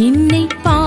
你。